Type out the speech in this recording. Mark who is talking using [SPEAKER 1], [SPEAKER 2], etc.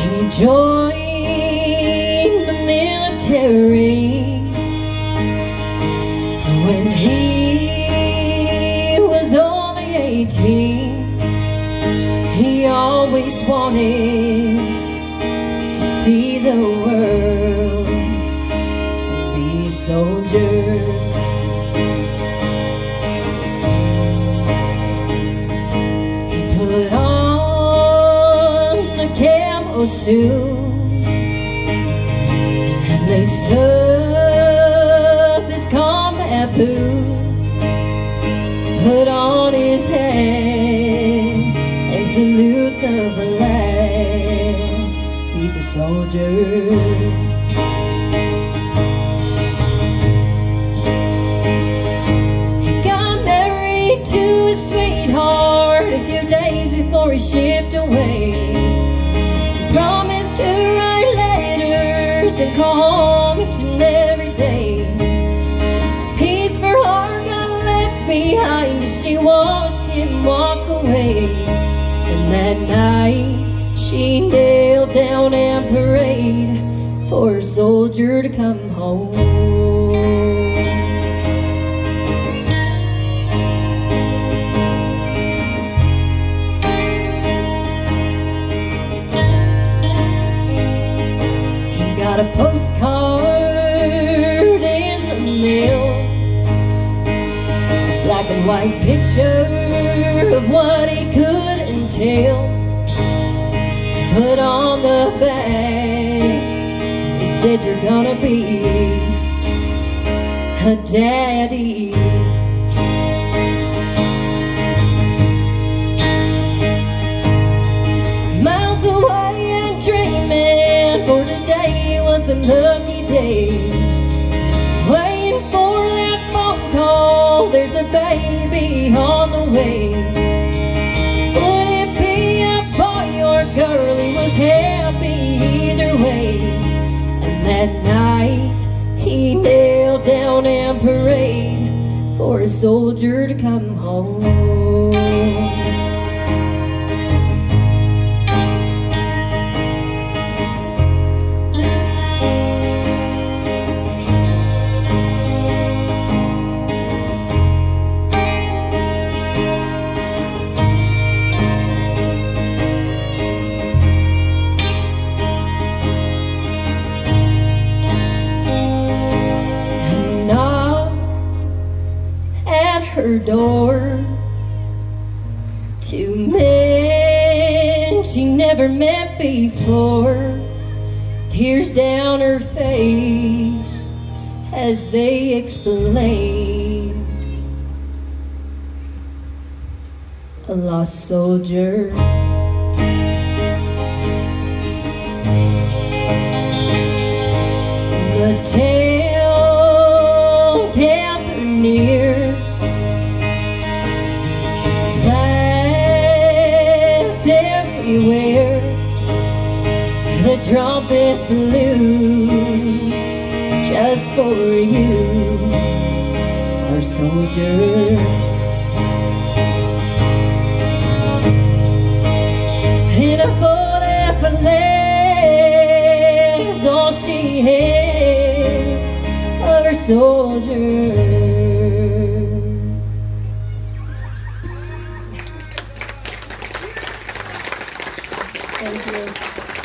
[SPEAKER 1] He joined the military when he was only 18. He always wanted to see the world and be a suit and they stuffed his combat boots, put on his hat and salute the flag. He's a soldier. Days before he got behind she watched him walk away. And that night she knelt down and prayed for a soldier to come home. He got a postcard white picture of what he could entail Put on the bag It said you're gonna be a daddy miles away and dreaming for today was the lucky day. A baby on the way. Would it be a boy or girl? He was happy either way. And that night he knelt down and prayed for a soldier to come home. Door. Two men she never met before, tears down her face as they explained. A lost soldier. The trumpets blew Just for you Our soldier In a Ford F-11 all she has her soldier. Thank you.